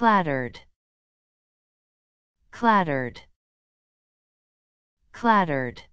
clattered. Clattered. Clattered.